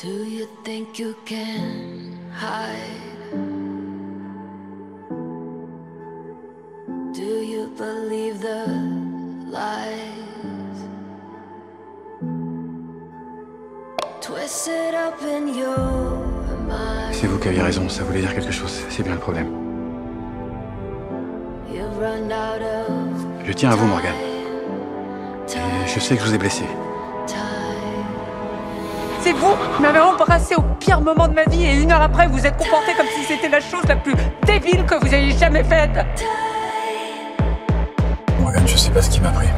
Do you think you can hide? Do you believe the lies? Twisted up in your mind. C'est vous qui aviez raison, ça voulait dire quelque chose, c'est bien le problème. Je tiens à vous, Morgan. time. Et je sais que je vous ai blessé. Vous m'avez embrassé au pire moment de ma vie et une heure après, vous êtes comporté comme si c'était la chose la plus débile que vous ayez jamais faite? Je sais pas ce qui m'a pris.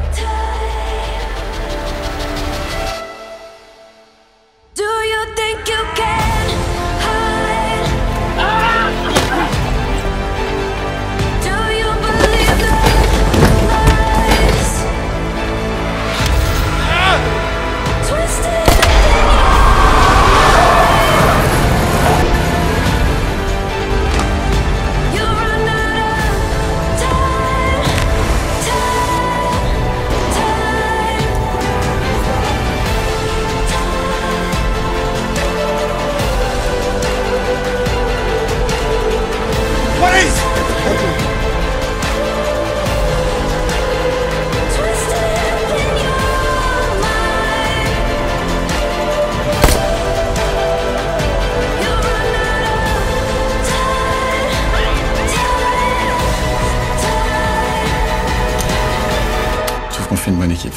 Qu'on fait une bonne équipe.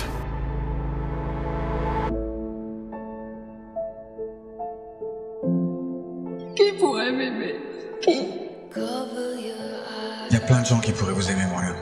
Qui pourrait m'aimer? Eyes. Il y a plein de gens qui pourraient vous aimer, Morgan.